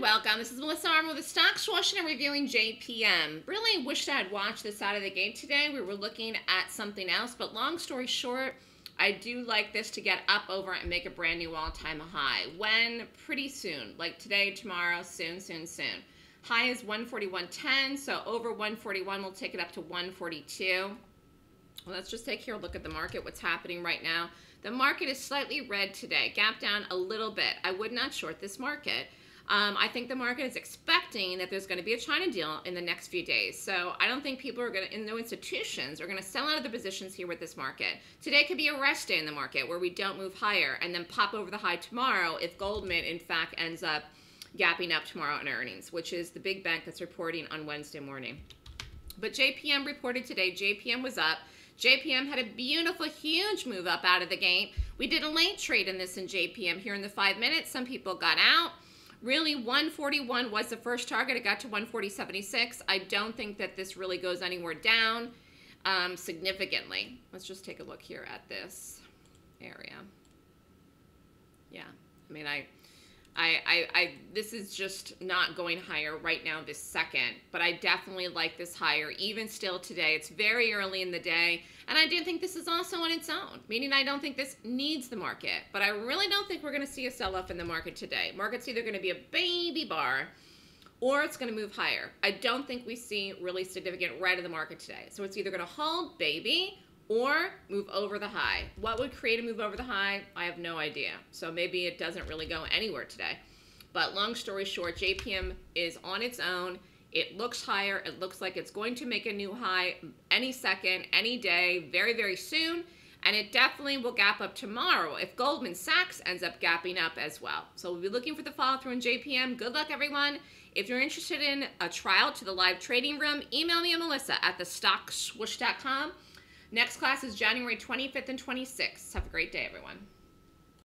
welcome. This is Melissa Armo with the Stock Swoosh and reviewing JPM. Really wished I had watched this out of the gate today. We were looking at something else, but long story short, I do like this to get up over and make a brand new all-time high. When? Pretty soon. Like today, tomorrow, soon, soon, soon. High is 141.10, so over 141, we'll take it up to 142. Well, let's just take here a look at the market, what's happening right now. The market is slightly red today, gap down a little bit. I would not short this market. Um, I think the market is expecting that there's going to be a China deal in the next few days. So I don't think people are going to, in no institutions, are going to sell out of the positions here with this market. Today could be a rest day in the market where we don't move higher and then pop over the high tomorrow if Goldman, in fact, ends up gapping up tomorrow on earnings, which is the big bank that's reporting on Wednesday morning. But JPM reported today, JPM was up. JPM had a beautiful, huge move up out of the gate. We did a late trade in this in JPM here in the five minutes. Some people got out. Really, 141 was the first target. It got to 140.76. I don't think that this really goes anywhere down um, significantly. Let's just take a look here at this area. Yeah, I mean, I I, I, I, this is just not going higher right now this second, but I definitely like this higher even still today. It's very early in the day, and I do think this is also on its own, meaning I don't think this needs the market, but I really don't think we're going to see a sell-off in the market today. Market's either going to be a baby bar or it's going to move higher. I don't think we see really significant red in the market today. So it's either going to hold baby or move over the high. What would create a move over the high? I have no idea. So maybe it doesn't really go anywhere today. But long story short, JPM is on its own. It looks higher. It looks like it's going to make a new high any second, any day, very, very soon. And it definitely will gap up tomorrow if Goldman Sachs ends up gapping up as well. So we'll be looking for the follow through in JPM. Good luck, everyone. If you're interested in a trial to the live trading room, email me at melissa at thestockswoosh.com. Next class is January 25th and 26th. Have a great day, everyone.